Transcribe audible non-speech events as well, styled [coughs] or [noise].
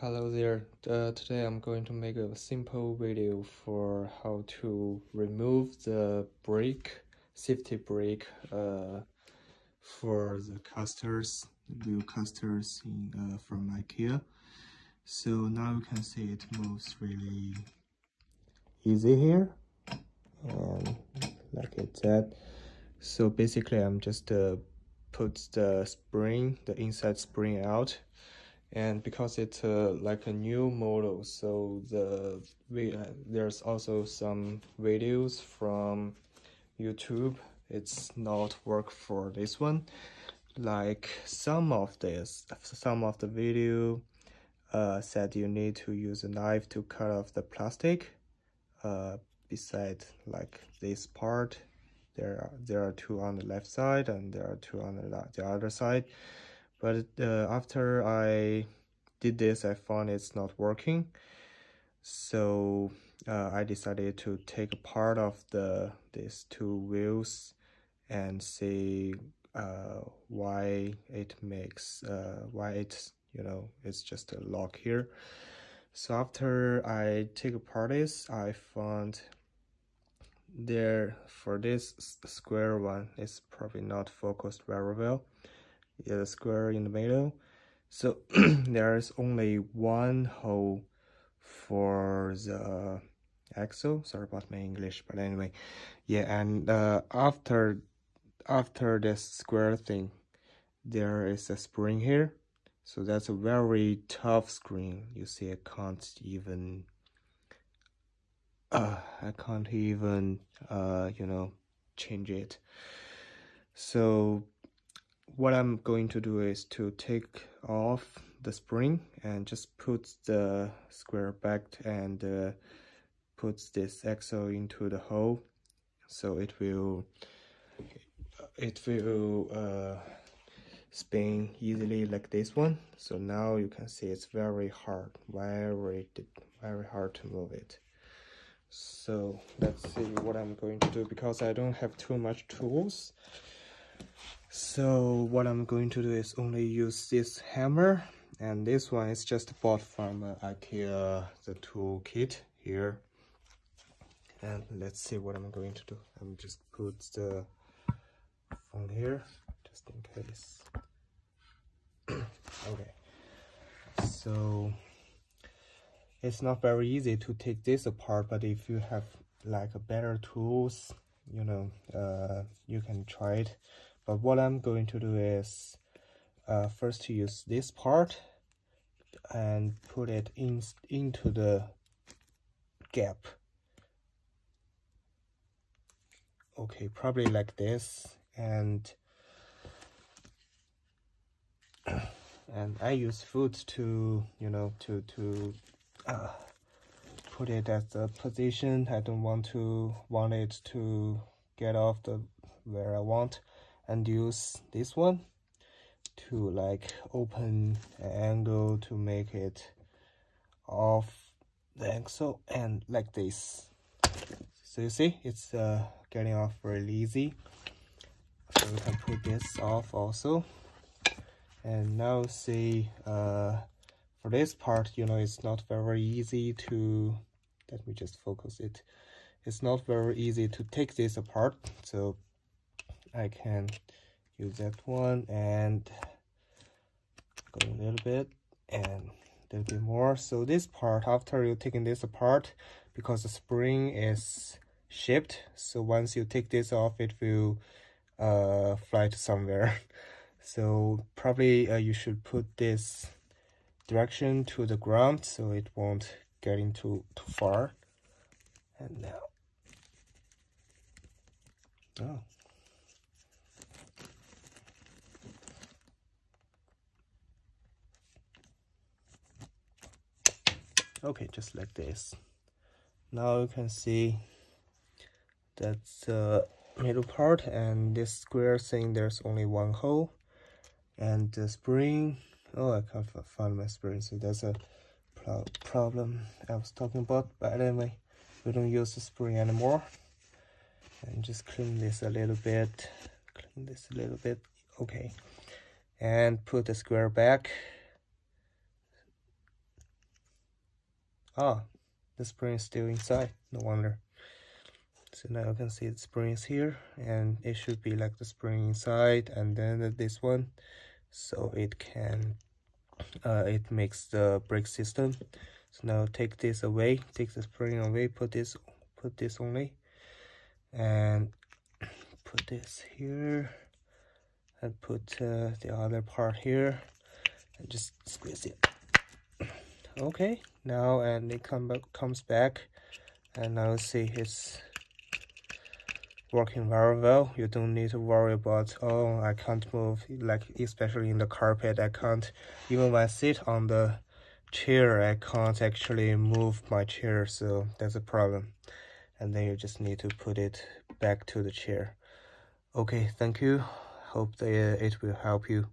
Hello there, uh, today I'm going to make a simple video for how to remove the brake, safety brake uh, for the casters, wheel casters in, uh, from IKEA. So now you can see it moves really easy here and like it's that. So basically I'm just uh, put the spring, the inside spring out and because it's uh, like a new model so the we, uh, there's also some videos from youtube. It's not work for this one. Like some of this some of the video uh, said you need to use a knife to cut off the plastic. Uh, beside like this part there are there are two on the left side and there are two on the, the other side but uh, after I did this I found it's not working. So uh, I decided to take a part of the these two wheels and see uh, why it makes uh, why it's you know it's just a lock here. So after I take apart this I found there for this square one it's probably not focused very well the square in the middle. So [clears throat] there is only one hole for the axle. Sorry about my english but anyway. Yeah and uh, after after this square thing there is a spring here. So that's a very tough spring. You see i can't even uh i can't even uh you know change it. So what I'm going to do is to take off the spring and just put the square back and uh, put this axle into the hole. So it will it will uh, spin easily like this one. So now you can see it's very hard very very hard to move it. So let's see what I'm going to do because I don't have too much tools so what I'm going to do is only use this hammer and this one is just bought from uh, IKEA the tool kit here. And let's see what I'm going to do. I'm just put the phone here just in case. [clears throat] Okay. So it's not very easy to take this apart but if you have like better tools you know uh, you can try it but what I'm going to do is uh, first use this part and put it in into the gap. Okay probably like this and [coughs] and I use foot to you know to to uh, put it at the position. I don't want to want it to get off the where I want and use this one to like open an angle to make it off the axle and like this. So you see it's uh, getting off really easy. So we can put this off also. And now see uh, for this part you know it's not very easy to let me just focus it. It's not very easy to take this apart. So I can use that one and go a little bit and a little bit more. So this part after you taking this apart because the spring is shipped so once you take this off it will uh, fly to somewhere. [laughs] So probably uh, you should put this direction to the ground so it won't get into too far. And now oh okay just like this. Now you can see that's the middle part and this square thing there's only one hole. And the spring oh i can't find my spring so that's a pro problem i was talking about but anyway we don't use the spring anymore. And just clean this a little bit clean this a little bit okay. And put the square back ah the spring is still inside. No wonder. So now you can see the spring is here and it should be like the spring inside and then this one. So it can uh, it makes the brake system. So now take this away take the spring away put this put this only. And put this here and put uh, the other part here. And just squeeze it okay now and it come back comes back. And now see it's working very well. You don't need to worry about oh i can't move like especially in the carpet i can't. Even when i sit on the chair i can't actually move my chair so that's a problem. And then you just need to put it back to the chair. Okay thank you. Hope that it will help you